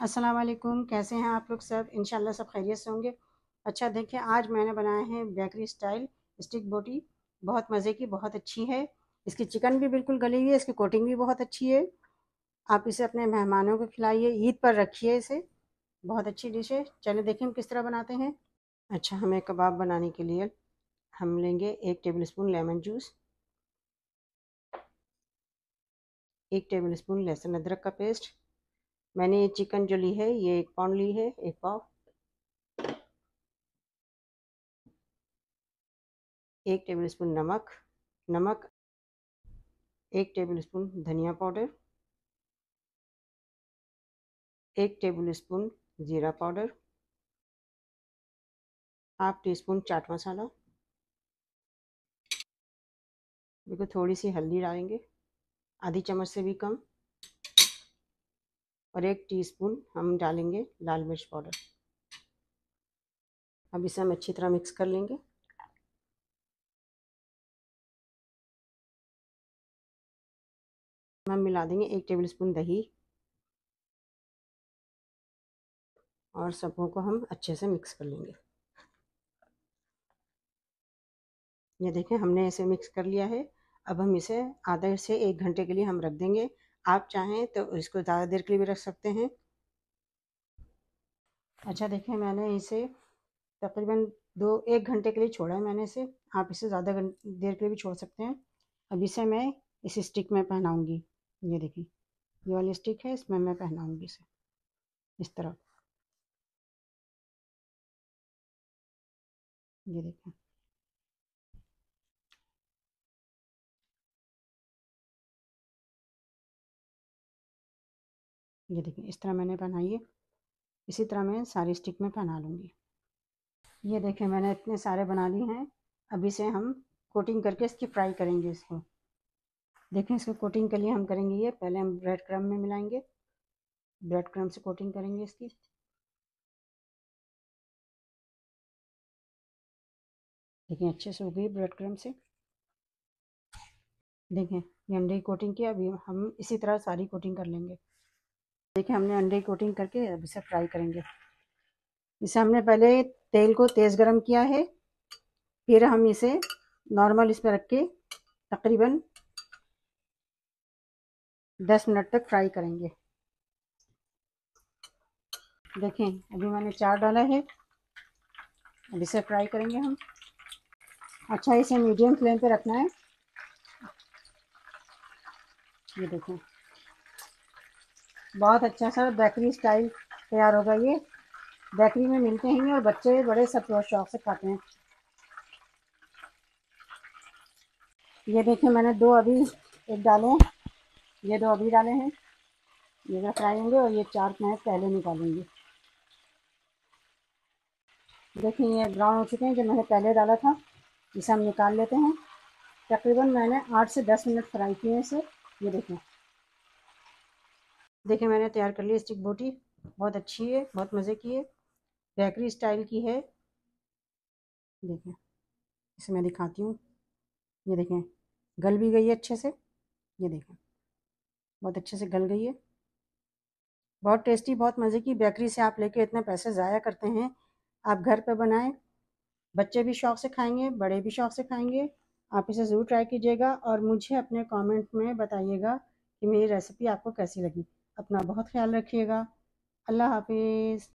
अस्सलाम वालेकुम कैसे हैं आप लोग सब? इंशाल्लाह सब खैरियत से होंगे। अच्छा देखिए, आज मैंने बनाए हैं बेकरी स्टाइल स्टिक बोटी। बहुत मज़े की, बहुत अच्छी है। इसकी चिकन भी बिल्कुल गली हुई है, इसकी कोटिंग भी बहुत अच्छी है। आप इसे अपने मेहमानों को खिलाइए, ईद पर रखिए इसे। बहुत अच्छी डिश है। चलिए, देखिए, हम किस तरह बनाते हैं। अच्छा हमें कबाब बनाने के लिए हम लेंगे एक टेबल स्पून लेमन जूस। एक टेबल स्पून लहसुन अदरक का पेस्ट। मैंने ये चिकन जो ली है, ये एक पाउंड ली है, एक पाव। एक टेबल स्पून नमक नमक, एक टेबल स्पून धनिया पाउडर, एक टेबल स्पून ज़ीरा powder, half teaspoon chaat masala. देखो, थोड़ी सी हल्दी डालेंगे, आधी चम्मच से भी कम। और एक टीस्पून हम डालेंगे लाल मिर्च पाउडर। अब इसे हम अच्छी तरह मिक्स कर लेंगे। हम मिला देंगे एक टेबल स्पून दही। और सबों को हम अच्छे से मिक्स कर लेंगे। ये देखें हमने इसे मिक्स कर लिया है। अब हम इसे आधे से एक घंटे के लिए हम रख देंगे। आप चाहें तो इसको ज़्यादा देर के लिए भी रख सकते हैं। अच्छा देखिए, मैंने इसे तकरीबन दो, एक घंटे के लिए छोड़ा है मैंने इसे। आप इसे ज़्यादा देर के लिए भी छोड़ सकते हैं। अब इसे मैं इस स्टिक में पहनाऊँगी। ये देखिए, ये वाली स्टिक है, इसमें मैं पहनाऊँगी इसे। इस तरह। ये देखें ये देखिए, इस तरह मैंने पहनाई है। इसी तरह मैं सारी स्टिक में पहना लूँगी। ये देखें, मैंने इतने सारे बना लिए हैं। अभी से हम कोटिंग करके इसकी फ्राई करेंगे इसको। देखें, इसको कोटिंग के लिए हम करेंगे ये। पहले हम ब्रेड क्रम में मिलाएँगे। ब्रेड क्रम से कोटिंग करेंगे इसकी। देखें अच्छे से हो गई ब्रेड क्रम से। देखें, ये अंडे कोटिंग की अभी हम इसी तरह सारी कोटिंग कर लेंगे। देखिए हमने अंडे कोटिंग करके अब इसे फ्राई करेंगे। इसे हमने पहले तेल को तेज़ गरम किया है, फिर हम इसे नॉर्मल इस पर रख के तकरीबन दस मिनट तक फ्राई करेंगे। देखें, अभी मैंने चार डाला है, अब इसे फ्राई करेंगे हम। अच्छा इसे मीडियम फ्लेम पे रखना है। ये देखें। बहुत अच्छा सा बेकरी स्टाइल तैयार होगा ये। बेकरी में मिलते हैं और बच्चे बड़े सब शौक से खाते हैं। ये देखिए मैंने दो अभी एक डाले ये दो अभी डाले हैं। ये जो फ्राई और ये चार मैं पहले निकालेंगे। देखिए ये ब्राउन हो चुके हैं, जो मैंने पहले डाला था, इसे हम निकाल लेते हैं। तकरीबन मैंने आठ से दस मिनट फ्राई किए हैं इसे। ये देखें देखिए, मैंने तैयार कर ली स्टिक बोटी। बहुत अच्छी है, बहुत मज़े की है। बेकरी स्टाइल की है। देखें इसे मैं दिखाती हूँ। ये देखें, गल भी गई है अच्छे से। ये देखें, बहुत अच्छे से गल गई है। बहुत टेस्टी, बहुत मज़े की बेकरी से आप लेके इतने पैसे ज़ाया करते हैं। आप घर पे बनाएँ, बच्चे भी शौक़ से खाएँगे, बड़े भी शौक़ से खाएँगे। आप इसे ज़रूर ट्राई कीजिएगा और मुझे अपने कमेंट में बताइएगा कि मेरी रेसिपी आपको कैसी लगी। अपना बहुत ख्याल रखिएगा। अल्लाह हाफिज़।